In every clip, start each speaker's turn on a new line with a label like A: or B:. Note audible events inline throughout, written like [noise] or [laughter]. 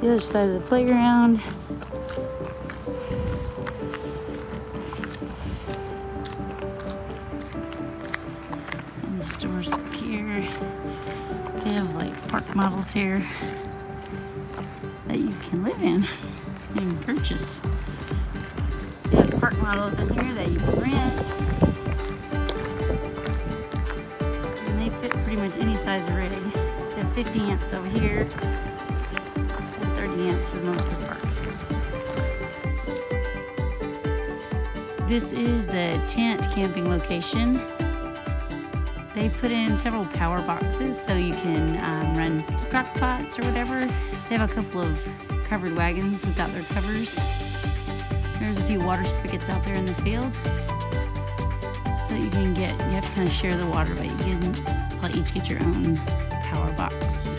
A: The other side of the playground. And the stores up here. They have like park models here that you can live in [laughs] and purchase. They have park models in here that you can rent. And they fit pretty much any size rig. They have 50 amps over here and 30 amps for most of the park. This is the tent camping location. They put in several power boxes so you can um, run crock pots or whatever. They have a couple of covered wagons without their covers. There's a few water spigots out there in the field. So you can get, you have to kind of share the water, but you can each get your own power box.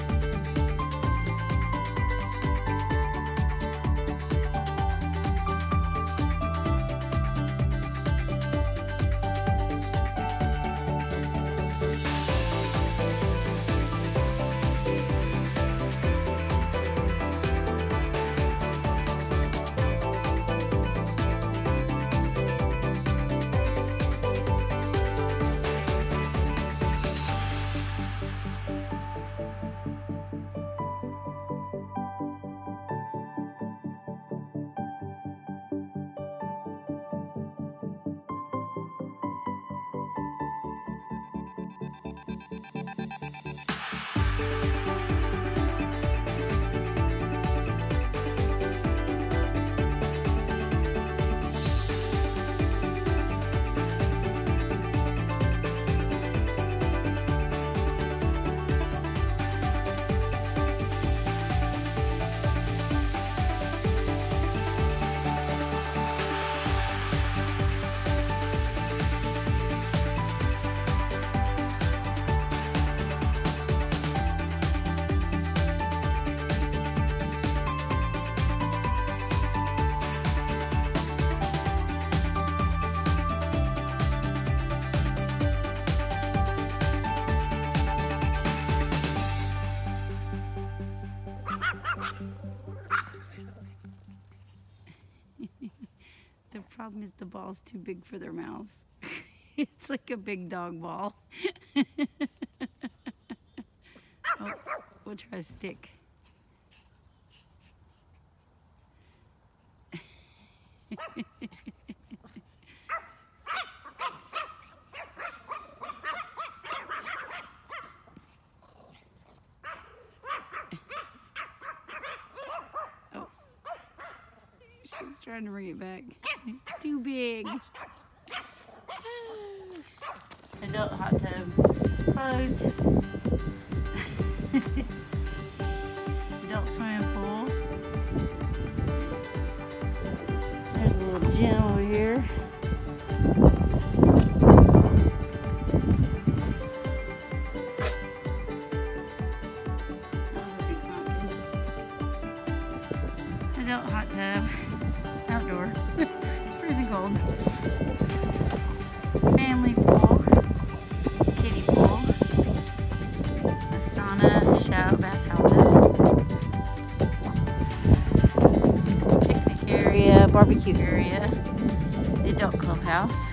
A: Is the ball's too big for their mouths. [laughs] it's like a big dog ball. [laughs] oh, we'll try a stick. [laughs] oh. She's trying to bring it back. It's too big. Adult hot tub closed. [laughs] Adult swimming pool. There's a little gym over here. That wasn't counted. Adult hot tub. Outdoor. [laughs] freezing cold. Family pool. Kiddie pool. A sauna, shower, bath houses. Picnic area, barbecue area. The adult clubhouse.